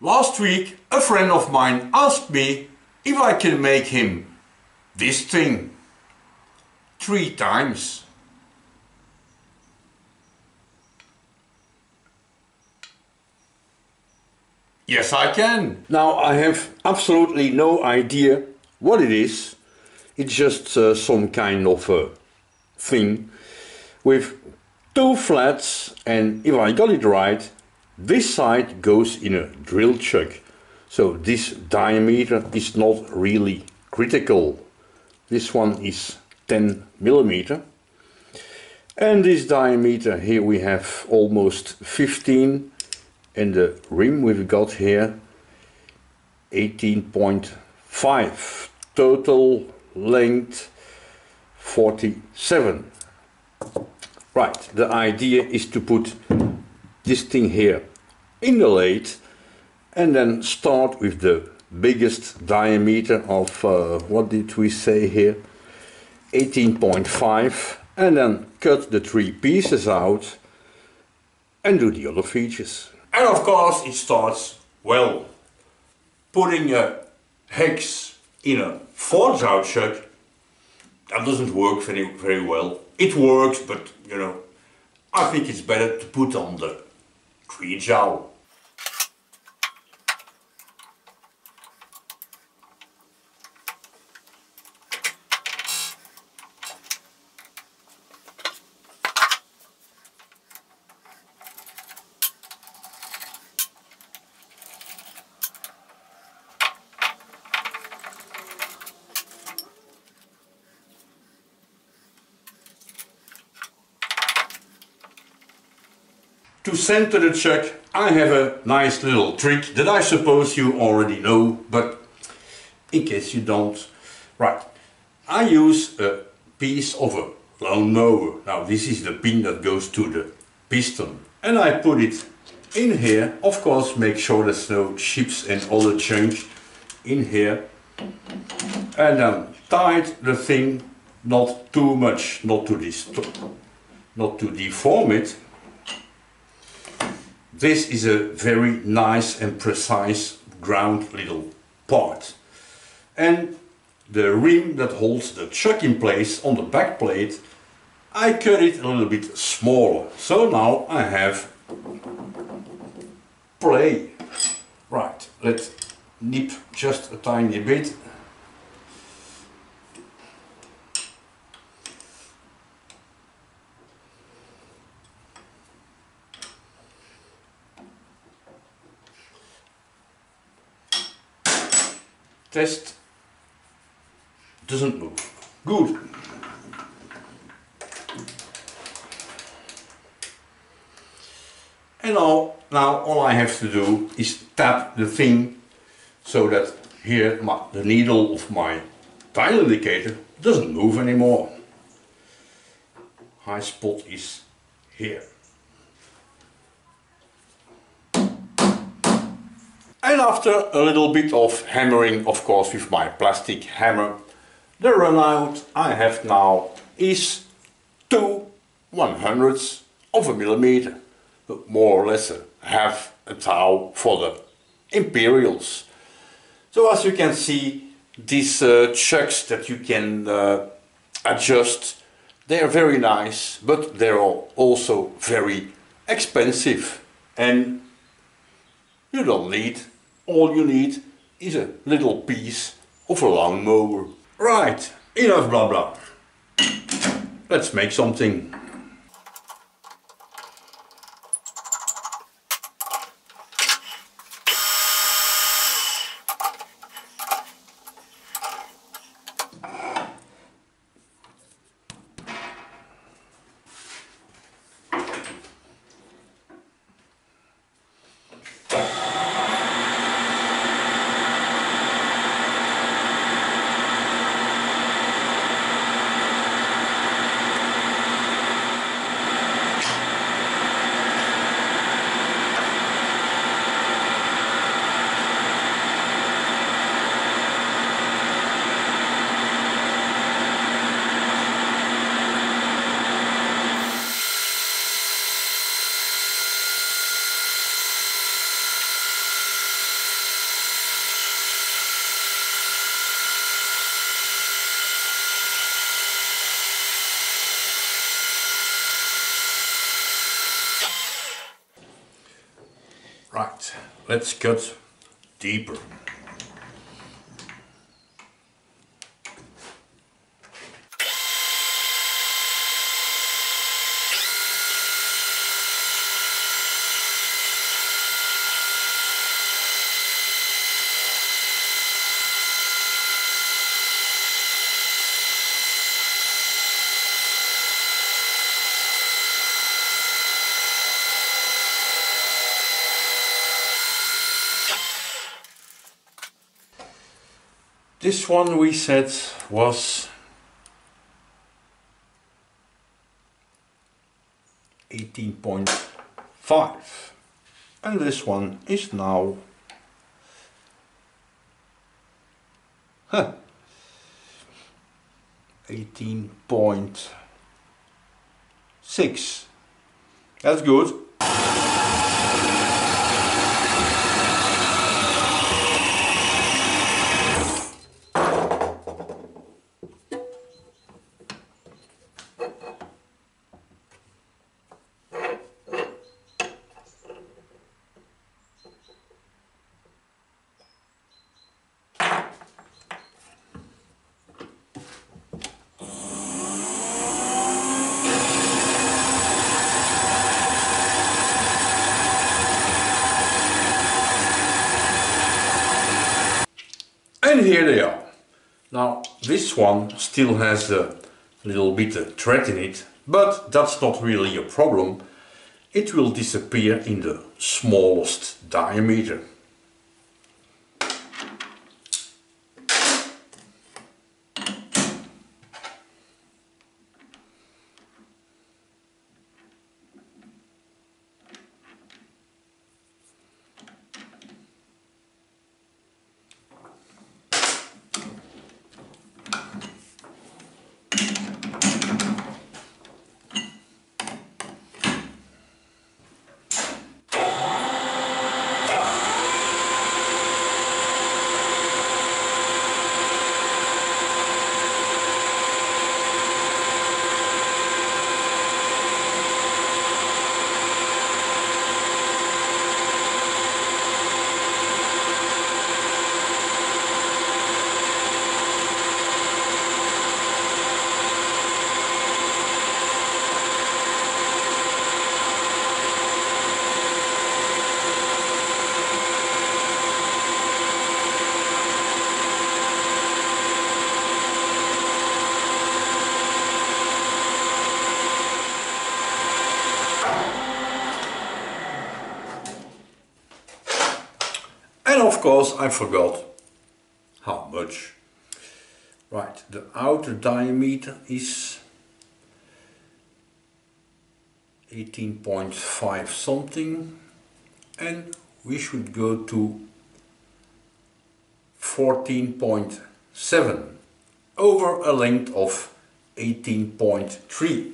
Last week a friend of mine asked me if I can make him this thing three times. Yes, I can. Now, I have absolutely no idea what it is. It's just uh, some kind of a thing with two flats and if I got it right, this side goes in a drill chuck. So this diameter is not really critical. This one is 10 millimeter. And this diameter here we have almost 15 and the rim we've got here 18.5 total length 47 right the idea is to put this thing here in the lathe and then start with the biggest diameter of uh, what did we say here 18.5 and then cut the three pieces out and do the other features and of course it starts well. Putting a hex in a four jaw chuck, that doesn't work very, very well. It works, but you know, I think it's better to put on the three jaw. To center the chuck I have a nice little trick that I suppose you already know, but in case you don't. Right, I use a piece of a lawn mower. Now this is the pin that goes to the piston. And I put it in here. Of course make sure there's no chips and other junk in here. And um, then tight the thing not too much, not to, not to deform it, this is a very nice and precise ground little part. And the rim that holds the chuck in place on the back plate, I cut it a little bit smaller. So now I have play. Right, let's nip just a tiny bit test doesn't move. Good. And now, now all I have to do is tap the thing so that here my, the needle of my dial indicator doesn't move anymore. High spot is here. And after a little bit of hammering, of course, with my plastic hammer, the runout I have now is 2 one hundredths of a millimeter, more or less a half a thou for the Imperials. So as you can see, these uh, chucks that you can uh, adjust, they are very nice, but they're also very expensive and you don't need all you need is a little piece of a lawnmower. Right, enough blah blah. Let's make something. Let's cut deeper. This one we said was 18.5 and this one is now huh, 18.6 that's good And here they are. Now this one still has a little bit of thread in it, but that's not really a problem. It will disappear in the smallest diameter. And of course I forgot how much. Right, the outer diameter is 18.5 something and we should go to 14.7 over a length of 18.3.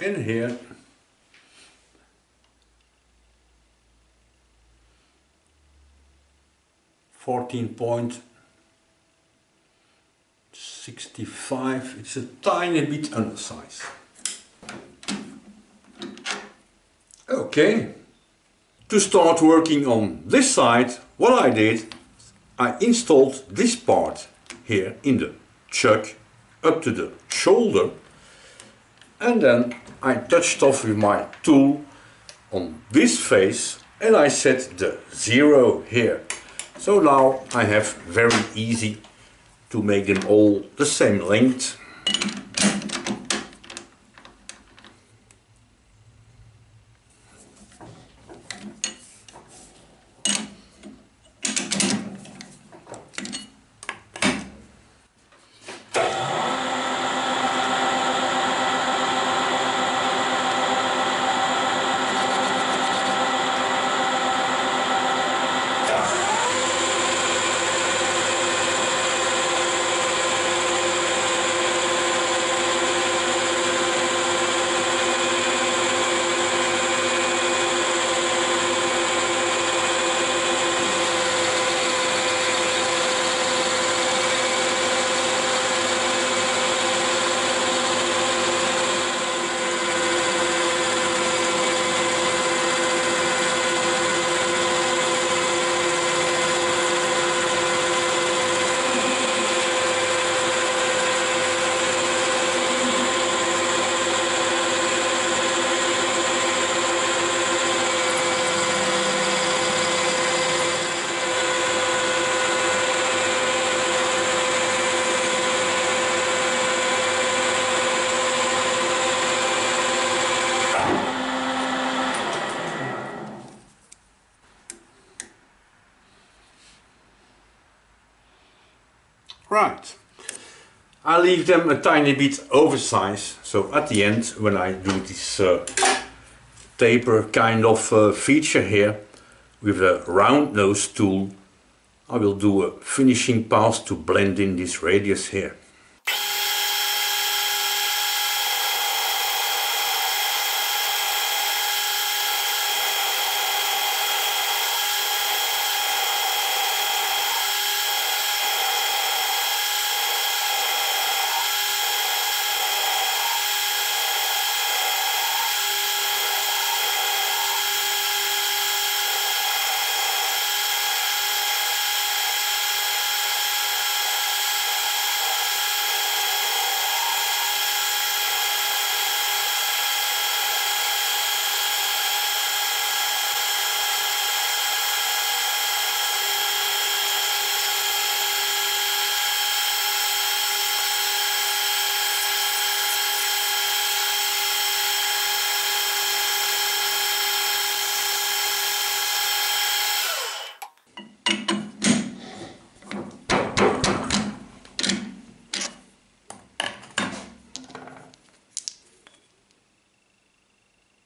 In here fourteen point sixty-five. It's a tiny bit undersized. Okay. To start working on this side, what I did I installed this part here in the chuck up to the shoulder and then I touched off with my tool on this face and I set the zero here. So now I have very easy to make them all the same length. Right. I leave them a tiny bit oversized, so at the end when I do this uh, taper kind of uh, feature here with a round nose tool, I will do a finishing pass to blend in this radius here.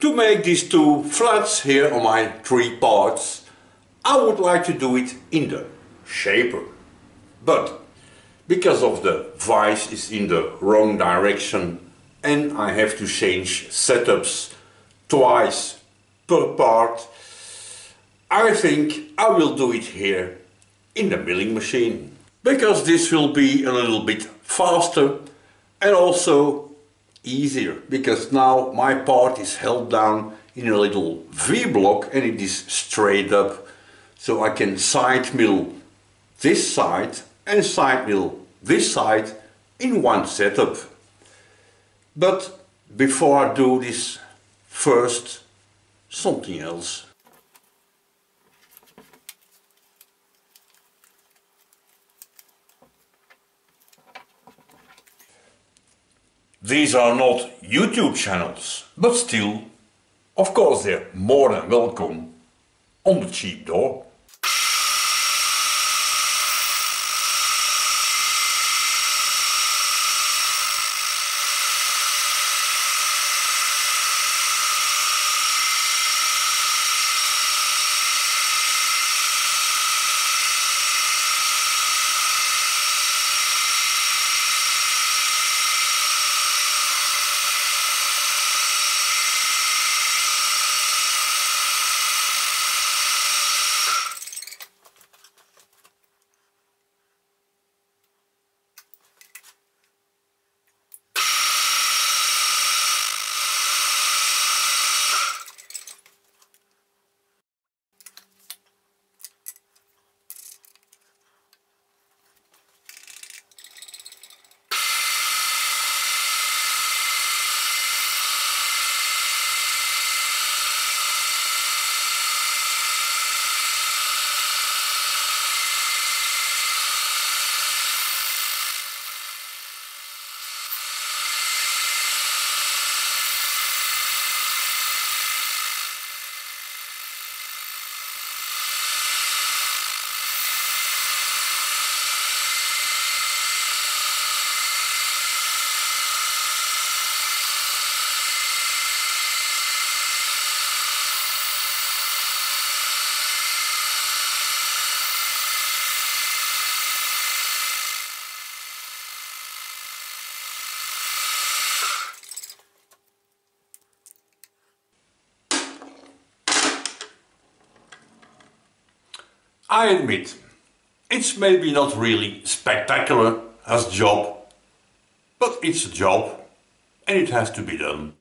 To make these two flats here on my three parts, I would like to do it in the shaper. But because of the vice is in the wrong direction and I have to change setups twice per part, I think I will do it here in the milling machine. Because this will be a little bit faster and also easier because now my part is held down in a little V block and it is straight up so I can side mill this side and side mill this side in one setup. But before I do this first something else. These are not YouTube channels, but still, of course they're more than welcome on the cheap door. I admit, it's maybe not really spectacular as job, but it's a job and it has to be done.